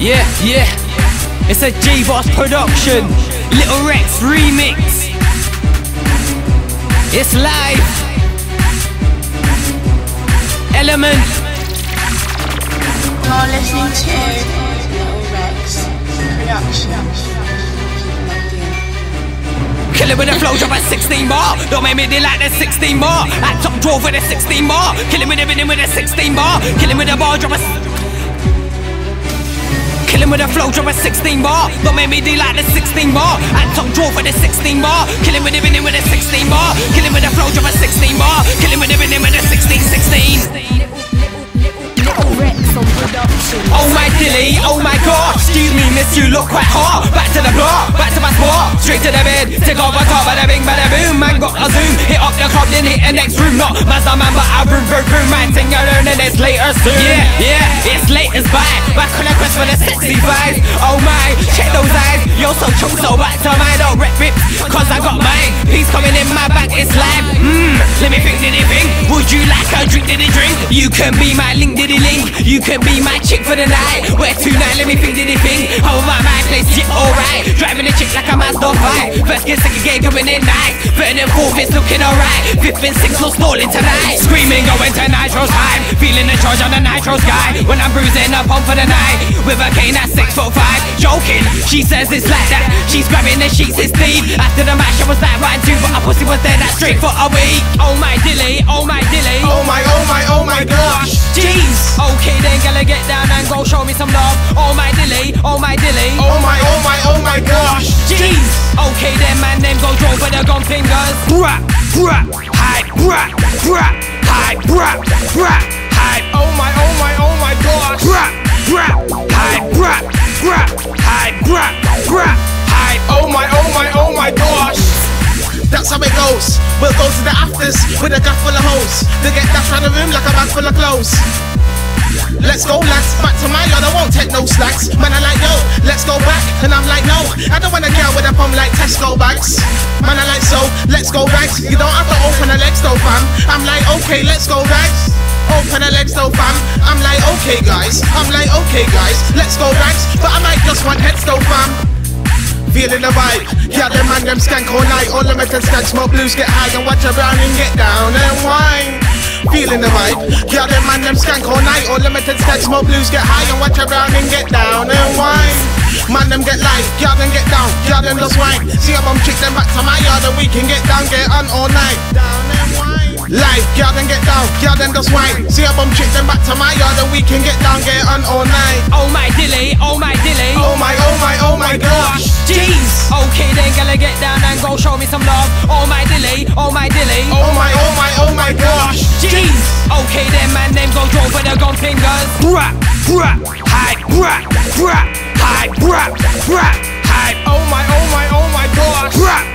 Yeah, yeah. it's a J-Barz production. Lil Rex remix. It's live. Element. You're listening to Lil Rex Production. Kill it with a flow drop at 16 bar. Don't make me deal like the 16 bar. At top draw for the 16 bar. Kill him with a rhythm with a 16 bar. Kill him with a bar drop a. Kill him with a flow drop at 16 bar. Don't make me deal like the 16 bar. At top draw for the 16 bar. Killing with a rhythm with a 16 bar. Killing with a flow drop at 16 bar. Killing with a rhythm look quite hot. Back to the block, back to my spot. Straight to the bed, take off my top Bada bing, bada boom, man got a zoom Hit up the club, then hit the next room. Not Mazda man, but I boom, boom, boom Man, think I learn and it's later soon. Yeah, yeah, it's late as bye. Back on the quest for the sexy vibes. Oh my, check those eyes. You're so chunk, so back to mine Don't rep rips, cause I got mine. Peace coming in my back, it's live. Mmm, let me think, did it you like a drink, did it drink? You can be my link, did it link? You can be my chick for the night Where tonight, let me think, did it think? About my place, yeah, alright Driving a chick like a Mazda 5 First get second gear coming in nice Third and fourth, it's looking alright. Fifth and sixth, no stalling tonight. Screaming, going to Nitro's time Feeling the charge on the Nitro sky. When I'm bruising up on for the night. With a cane that's six foot five. Joking, she says it's like that. She's grabbing the sheets, it's deep. After the match, I was like, right, two But a pussy was there, that straight for a week. Oh my dilly, oh my dilly. Oh my, oh my, oh get go show me some love. Oh my dilly, oh my dilly. Oh my, oh my, oh my gosh. Jeez. Okay then, man, them go draw with the gun fingers. Brah, brah, hi, brah, brah, hi, brah, brah, hi, Oh my, oh my, oh my gosh. brah, brah, hi, brah, brah, hi, brah, brah, hi. Oh my, oh my, oh my gosh. That's how it goes. We'll go to the afters with a gaff full of hoes. They get dashed round the room like a bag full of clothes. Let's go, lads. Back to my yard, I won't take no slacks. Man, I like, yo, let's go back. And I'm like, no, I don't want a girl with a bum like Tesco bags. Man, I like, so, let's go rags. You don't have to open the legs though, fam. I'm like, okay, let's go rags. Open the legs though, fam. I'm like, okay, guys. I'm like, okay, guys, let's go rags. But I might just want heads though, fam. Feeling the vibe, yeah, them man, them skank all night. All limited skank, smoke blues, get high and watch around and get down and wine. Feeling the vibe, yeah, them man, them skank all night. All limited skank, smoke blues, get high and watch around and get down and wine. Man, them get light, yeah, them get down, yeah, them just wine. See a bum chick, them back to my yard and we can get down, get on all night. Down and wine. Life, yeah, then get down, yeah, then just wine. See a bum chick, them back to my yard and we can get down, get on all night. Oh my dilly, oh my dilly. Oh my, oh my, oh my gosh. Jeez. Okay then, gonna get down the gong singers. Hype, hype, hype. Oh my, oh my, oh my gosh.